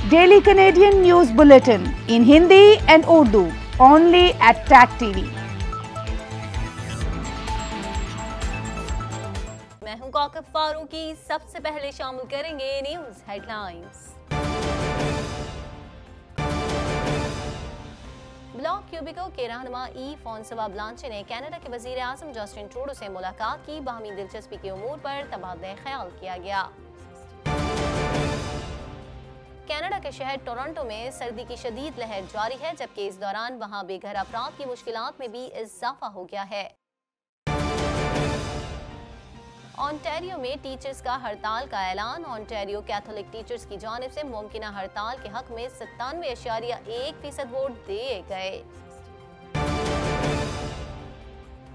Daily Canadian news bulletin in Hindi and Urdu only at tech T V میں ہوں کاکب سب سے پہلے شامل کریں گے news headlines Bloc Québécois کے رہنما ای فونسوا بلانچے نے کینیڈا کے وزیر اعظم جسٹن ٹروڈو سے ملاقات کی باہمی دلچسپی کے امور پر تبادلہ خیال کیا گیا کینیڈا کے شہر ٹورنٹو میں سردی کی شدید لہر جاری ہے، جبکہ اس دوران وہاں بے گھر افراد کی مشکلات میں بھی اضافہ ہو گیا ہے۔ آنٹیریو میں ٹیچرز کا ہڑتال کا اعلان۔ آنٹیریو کیتھولک ٹیچرز کی جانب سے ممکنہ ہڑتال کے حق میں ستانوے اشاریہ ایک فیصد ووٹ دیے گئے۔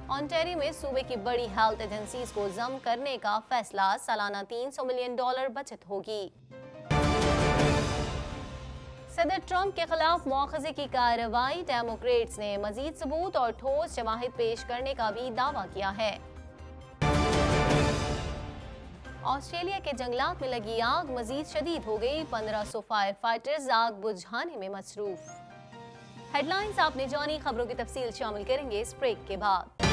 آنٹیریو میں صوبے کی بڑی ہیلتھ ایجنسیز کو ضم کرنے کا فیصلہ، سالانہ تین سو ملین ڈالر بچت ہوگی۔ صدر ٹرمپ کے خلاف مواخذے کی کارروائی ڈیموکریٹس نے مزید ثبوت اور ٹھوس شواہد پیش کرنے کا بھی دعویٰ کیا ہے۔ آسٹریلیا کے جنگلات میں لگی آگ مزید شدید ہو گئی۔ پندرہ سو فائر فائٹرز آگ بجھانے میں مصروف۔ ہیڈ لائنز آپ نے جانی، خبروں کی تفصیل شامل کریں گے اس بریک کے بعد۔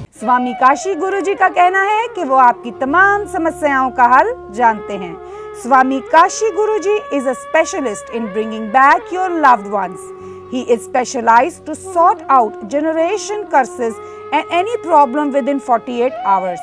سوامی کاشی گرو جی کا کہنا ہے کہ وہ آپ کی تمام سمسیاؤں کا حل جانتے ہیں۔ Swami Kashi Guru ji is a specialist in bringing back your loved ones he is specialised to sort out generation crisis and any problem with in forty eight hours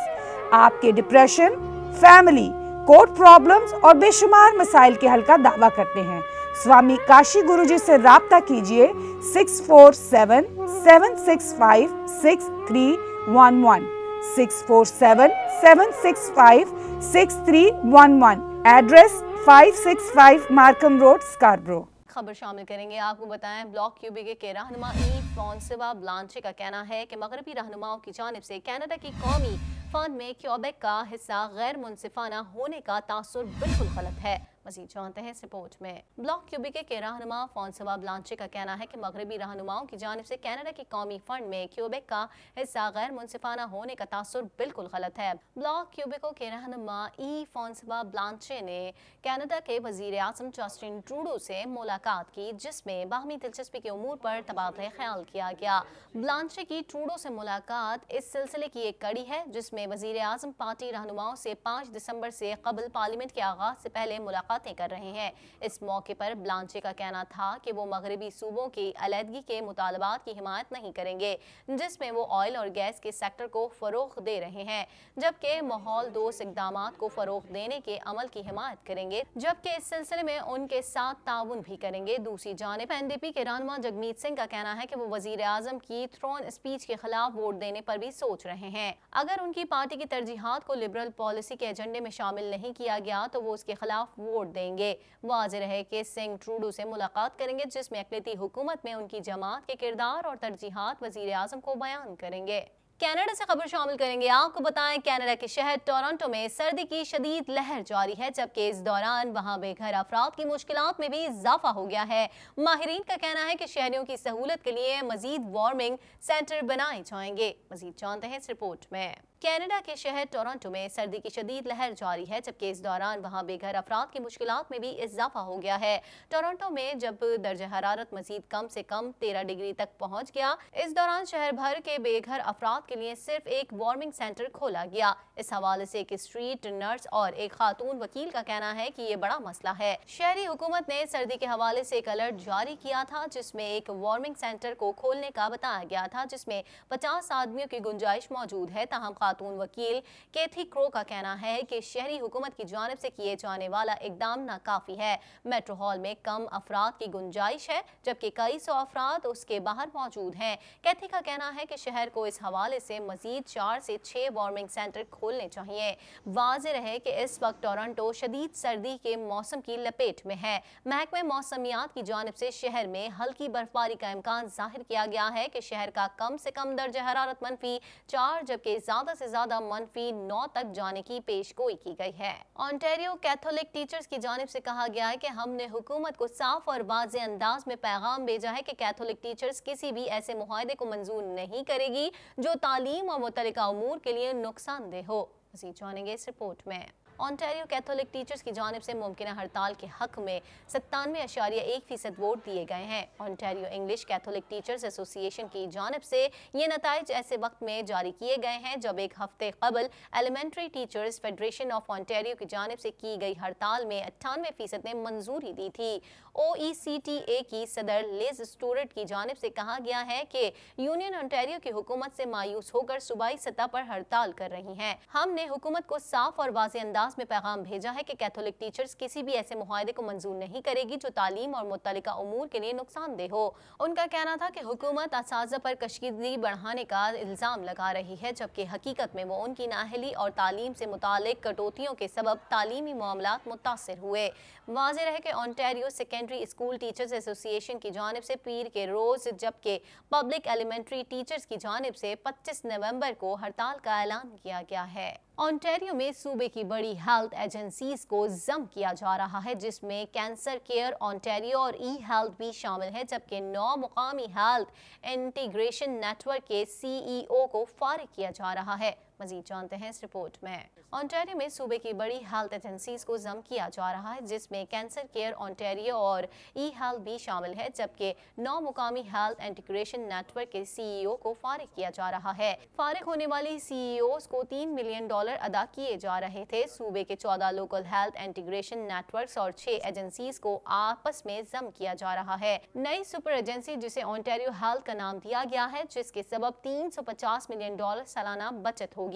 آپ کے ڈپریشن فیملی کوٹ problems اور بے شمار مسائل کے حل کا دعویٰ کرتے ہیں۔ سوامی کاشی گرو جی سے رابطہ کیجیے six four seven seven six five, six three 6311 address 565 Markham road Scarborough خبر شامل کریں گے آپ کو بتائیں بلوک کیوبی کے, کے رہنما ای فونسوا بلانچے کا کہنا ہے کہ مغربی رہنماوں کی جانب سے کینیڈا کی قومی فان میں کیوبیک کا حصہ غیر منصفانہ ہونے کا تاثر بلکل خلط ہے۔ مزید جانتے ہیں اس رپورٹ میں۔ بلاک کیوبی کے رہنما فونسوا بلانچے کا کہنا ہے کہ مغربی رہنماؤں کی جانب سے کینیڈا کی قومی فنڈ میں کیوبیک کا حصہ غیر منصفانہ ہونے کا تاثر بالکل غلط ہے۔ بلاک کیوبیکو کے رہنما ای فونسوا بلانچے نے کینیڈا کے وزیر اعظم چاسٹین ٹروڈو سے ملاقات کی، جس میں باہمی دلچسپی کے امور پر تبادلہ خیال کیا گیا۔ بلانچے کی ٹروڈو سے ملاقات اس سلسلے کی ایک کڑی ہے، جس میں وزیر اعظم پارٹی رہنماؤں سے پانچ دسمبر سے قبل پارلیمنٹ کے آغاز سے پہلے ملاقات باتیں کر رہے ہیں۔ اس موقع پر بلانچے کا کہنا تھا کہ وہ مغربی صوبوں کی علیحدگی کے مطالبات کی حمایت نہیں کریں گے، جس میں وہ آئل اور گیس کے سیکٹر کو فروغ دے رہے ہیں۔ جبکہ ماحول دوست اقدامات کو فروغ دینے کے عمل کی حمایت کریں گے، جبکہ اس سلسلے میں ان کے ساتھ تعاون بھی کریں گے۔ دوسری جانب، این ڈی پی کے رانما جگمیت سنگھ کا کہنا ہے کہ وہ وزیر اعظم کی تھرون سپیچ کے خلاف ووٹ دینے پر بھی سوچ رہے ہیں۔ اگر ان کی پارٹی کی ترجیحات کو لبرل پالیسی کے ایجنڈے میں شامل نہیں کیا گیا تو وہ اس کے خلاف ووٹ ووٹ دیں گے۔ واضح رہے کہ سنگھ ٹروڈو سے ملاقات کریں گے، جس میں اقلیتی حکومت میں ان کی جماعت کے کردار اور ترجیحات وزیر اعظم کو بیان کریں گے۔ کینیڈا سے خبر شامل کریں گے۔ آپ کو بتائیں، کینیڈا کے شہر ٹورنٹو میں سردی کی شدید لہر جاری ہے، جبکہ اس دوران وہاں بے گھر افراد کی مشکلات میں بھی اضافہ ہو گیا ہے۔ ماہرین کا کہنا ہے کہ شہریوں کی سہولت کے لیے مزید وارمنگ سینٹر بنائے جائیں گے۔ مزید جانتے ہیں اس رپورٹ میں۔ کینیڈا کے شہر ٹورنٹو میں سردی کی شدید لہر جاری ہے، جبکہ اس دوران وہاں بے گھر افراد کی مشکلات میں بھی اضافہ ہو گیا ہے۔ ٹورنٹو میں جب درجہ حرارت مزید کم سے کم تیرہ ڈگری تک پہنچ گیا، اس دوران شہر بھر کے بے گھر افراد کے لیے صرف ایک وارمنگ سینٹر کھولا گیا۔ اس حوالے سے ایک اسٹریٹ نرس اور ایک خاتون وکیل کا کہنا ہے کہ یہ بڑا مسئلہ ہے۔ شہری حکومت نے سردی کے حوالے سے ایک الرٹ جاری کیا تھا، جس میں ایک وارمنگ سینٹر کو کھولنے کا بتایا گیا تھا، جس میں پچاس آدمیوں کی گنجائش موجود ہے، تاہم خاتون وکیل کیتھی کرو کا کہنا ہے کہ شہری حکومت کی جانب سے کیے جانے والا اقدام ناکافی ہے۔ میٹرو ہال میں کم افراد کی گنجائش ہے، جبکہ کئی سو افراد اس کے باہر موجود ہیں۔ کیتھی کا کہنا ہے کہ شہر کو اس حوالے سے مزید چار سے چھ وارمنگ سینٹر کھولنے چاہیے۔ واضح رہے کہ اس وقت ٹورنٹو شدید سردی کے موسم کی لپیٹ میں ہے۔ محکمہ موسمیات کی جانب سے شہر میں ہلکی برفباری کا امکان ظاہر کیا گیا ہے کہ شہر کا کم سے کم درجہ حرارت منفی چار، جبکہ زیادہ سے زیادہ منفی نو تک جانے کی پیش گوئی کی گئی ہے۔ آنٹیریو کیتھولک ٹیچرز کی جانب سے کہا گیا ہے کہ ہم نے حکومت کو صاف اور واضح انداز میں پیغام بھیجا ہے کہ کیتھولک ٹیچرز کسی بھی ایسے معاہدے کو منظور نہیں کرے گی جو تعلیم اور متعلقہ امور کے لیے نقصان دہ ہو۔ مزید جانیں گے اس رپورٹ میں۔ آنٹیریو کیتھولک ٹیچرز کی جانب سے ممکنہ ہڑتال کے حق میں ستانوے اشاریہ ایک فیصد ووٹ دیے گئے ہیں۔ آنٹیریو انگلش کیتھولک ٹیچرز ایسوسی ایشن کی جانب سے یہ نتائج ایسے وقت میں جاری کیے گئے ہیں جب ایک ہفتے قبل elementary teachers federation of Ontario کی جانب سے کی گئی ہڑتال میں اٹھانوے فیصد نے منظوری دی تھی۔ او ای سی ٹی اے کی صدر لیز سٹورٹ کی جانب سے کہا گیا ہے کہ یونین آنٹیریو کی حکومت سے مایوس ہو کر صوبائی سطح پر ہڑتال کر رہی ہیں۔ ہم نے حکومت کو صاف اور واضح انداز اجلاس میں پیغام بھیجا ہے کہ کیتھولک ٹیچرز کسی بھی ایسے معاہدے کو منظور نہیں کرے گی جو تعلیم اور متعلقہ امور کے لیے نقصان دہ ہو۔ ان کا کہنا تھا کہ حکومت اساتذہ پر کشیدگی بڑھانے کا الزام لگا رہی ہے، جبکہ حقیقت میں وہ ان کی نااہلی اور تعلیم سے متعلق کٹوتیوں کے سبب تعلیمی معاملات متاثر ہوئے۔ واضح رہے کہ آنٹیریو سیکنڈری اسکول ٹیچرز ایسوسی ایشن کی جانب سے پیر کے روز، جبکہ پبلک ایلیمنٹری ٹیچرز کی جانب سے پچیس نومبر کو ہڑتال کا اعلان کیا گیا ہے۔ آنٹیریو میں صوبے کی بڑی ہیلتھ ایجنسیز کو زم کیا جا رہا ہے، جس میں کینسر کیئر آنٹیریو اور ای ہیلتھ بھی شامل ہے جبکہ نو مقامی ہیلتھ انٹیگریشن نیٹ ورک کے سی ای او کو فارغ کیا جا رہا ہے۔ مزید جانتے ہیں اس رپورٹ میں۔ آنٹیریو میں صوبے کی بڑی ہیلتھ ایجنسیز کو زم کیا جا رہا ہے، جس میں کینسر کیئر آنٹیریو اور ای ہیلتھ بھی شامل ہے جبکہ نو مقامی ہیلتھ انٹیگریشن نیٹ ورک کے سی ای او کو فارغ کیا جا رہا ہے۔ فارغ ہونے والی سی ای اوز کو تین ملین ڈالر ادا کیے جا رہے تھے۔ صوبے کے چودہ local health integration networks اور چھ ایجنسیز کو آپس میں زم کیا جا رہا ہے۔ نئی سپر ایجنسی، جسے آنٹیریو ہیلتھ کا نام دیا گیا ہے، جس کے سبب تین سو پچاس ملین ڈالر سالانہ بچت ہوگی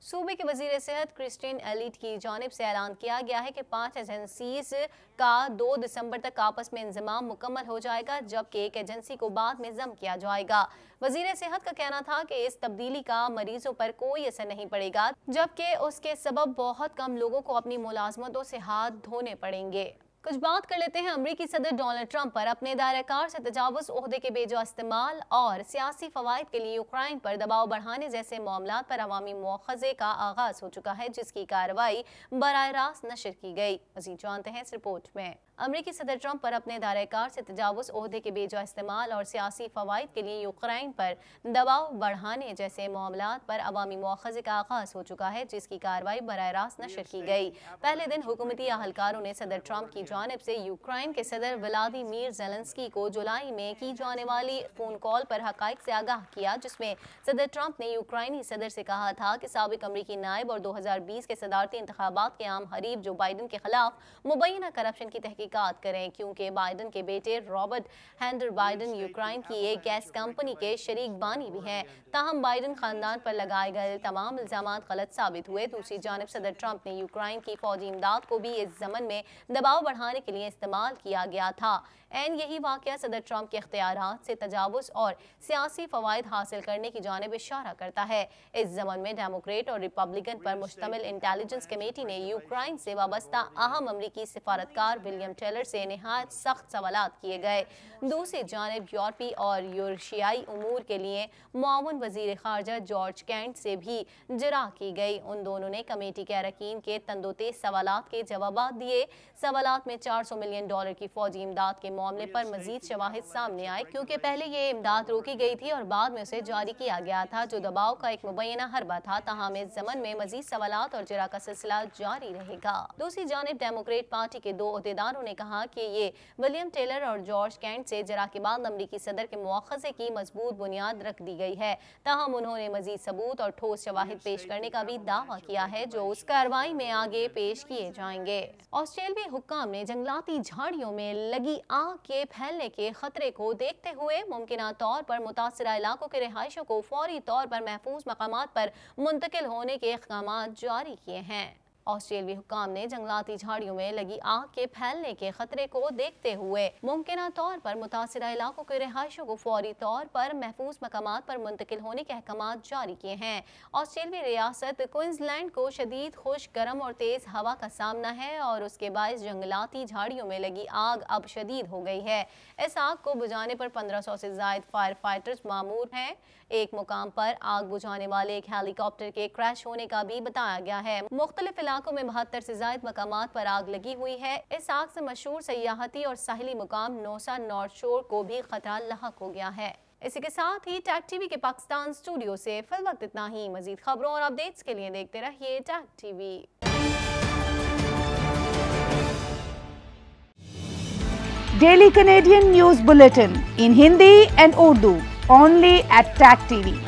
صوبے کے وزیر صحت کرسٹین ایلیٹ کی جانب سے اعلان کیا گیا ہے کہ پانچ ایجنسیز کا دو دسمبر تک آپس میں انضمام مکمل ہو جائے گا، جبکہ ایک ایجنسی کو بعد میں ضم کیا جائے گا۔ وزیر صحت کا کہنا تھا کہ اس تبدیلی کا مریضوں پر کوئی اثر نہیں پڑے گا، جبکہ اس کے سبب بہت کم لوگوں کو اپنی ملازمتوں سے ہاتھ دھونے پڑیں گے۔ کچھ بات کر لیتے ہیں امریکی صدر ڈونلڈ ٹرمپ پر۔ اپنے دائرہ کار سے تجاوز، عہدے کے بے استعمال اور سیاسی فوائد کے لیے یوکرائن پر دباؤ بڑھانے جیسے معاملات پر عوامی مواخذے کا آغاز ہو چکا ہے، جس کی کارروائی براہ راست نشر کی گئی۔ مزید جانتے ہیں اس رپورٹ میں۔ امریکی صدر ٹرمپ پر اپنے دائرہ کار سے تجاوز، عہدے کے بے جا استعمال اور سیاسی فوائد کے لیے یوکرائن پر دباؤ بڑھانے جیسے معاملات پر عوامی مواخذے کا آغاز ہو چکا ہے، جس کی کاروائی براہ راست نشر کی گئی۔ پہلے دن حکومتی اہلکاروں نے صدر ٹرمپ کی جانب سے یوکرائن کے صدر ولادی میر زیلنسکی کو جولائی میں کی جانے والی فون کال پر حقائق سے آگاہ کیا، جس میں صدر ٹرمپ نے یوکرائنی صدر سے کہا تھا کہ سابق امریکی نائب اور دو ہزار بیس کے صدارتی انتخابات کے عام حریف جو بائیڈن کے خلاف مبینہ کرپشن کی تحقیق تحقیقات کریں کیونکہ بائیڈن کے بیٹے رابرٹ ہینڈر بائیڈن یوکرائن کی ایک گیس کمپنی کے شریک بانی بھی ہیں۔ تاہم بائیڈن خاندان پر لگائے گئے تمام الزامات غلط ثابت ہوئے۔ دوسری جانب صدر ٹرمپ نے یوکرائن کی فوجی امداد کو بھی اس زمن میں دباؤ بڑھانے کے لیے استعمال کیا گیا تھا۔ این یہی واقعہ صدر ٹرمپ کے اختیارات سے تجاوز اور سیاسی فوائد حاصل کرنے کی جانب اشارہ کرتا ہے۔ اس زمن میں ڈیموکریٹ اور ریپبلکن پر مشتمل انٹیلیجنس کمیٹی نے یوکرائن سے وابستہ اہم امریکی سفارتکار ولیم ٹیلر سے نہایت سخت سوالات کیے گئے۔ دوسری جانب یورپی اور یورشیائی امور کے لیے معاون وزیر خارجہ جارج کینٹ سے بھی جرا کی گئی۔ ان دونوں نے کمیٹی کے ارکین کے تندو تیز سوالات کے جوابات دیے۔ سوالات میں چار سو ملین ڈالر کی فوجی امداد کے معاملے پر مزید شواہد سامنے آئے، کیونکہ پہلے یہ امداد روکی گئی تھی اور بعد میں اسے جاری کیا گیا تھا۔ جو دباؤ کا ایک مبینہ حربہ تھا، تاہم اس زمن میں مزید سوالات اور جرا کا سلسلہ جاری رہے گا۔ دوسری جانب ڈیموکریٹ پارٹی کے دو عہدیداروں نے کہا کہ یہ ولیم ٹیلر اور جارج کینٹ سے جرا کے بعد امریکی صدر کے مواخذے کی مضبوط بنیاد رکھ دی گئی ہے۔ تاہم، انہوں نے مزید ثبوت اور ٹھوس شواہد پیش کرنے کا بھی دعویٰ کیا ہے جو اس کاروائی میں آگے پیش کیے جائیں گے۔ آسٹریلوی حکام نے جنگلاتی جھاڑیوں میں لگی آگ کے پھیلنے کے خطرے کو دیکھتے ہوئے ممکنہ طور پر متاثرہ علاقوں کے رہائشوں کو فوری طور پر محفوظ مقامات پر منتقل ہونے کے اقدامات جاری کیے ہیں۔ آسٹریلوی حکام نے جنگلاتی جھاڑیوں میں لگی آگ کے پھیلنے کے خطرے کو دیکھتے ہوئے ممکنہ طور پر متاثرہ علاقوں کے رہائشوں کو فوری طور پر محفوظ مقامات پر منتقل ہونے کے احکامات جاری کیے ہیں۔ آسٹریلوی ریاست کوئنز لینڈ کو شدید خوش گرم اور تیز ہوا کا سامنا ہے اور اس کے باعث جنگلاتی جھاڑیوں میں لگی آگ اب شدید ہو گئی ہے۔ اس آگ کو بجھانے پر پندرہ سو سے زائد فائر فائٹرز معمور ہیں۔ ایک مقام پر آگ بجھانے والے ایک ہیلی کاپٹر کے کریش ہونے کا بھی بتایا گیا ہے۔ مختلف علاقوں میں بہتر سے زائد مقامات پر آگ لگی ہوئی ہے۔ اس آگ سے مشہور سیاحتی اور ساحلی مقام نوسا نارتھ شور کو بھی خطرہ لاحق ہو گیا ہے۔ اسی کے ساتھ ہی ٹیک ٹی وی کے پاکستان اسٹوڈیو سے فی الوقت اتنا ہی۔ مزید خبروں اور اپڈیٹس کے لیے دیکھتے رہیے tech T V. Daily Canadian News Bulletin in Hindi and Urdu only at TAC TV.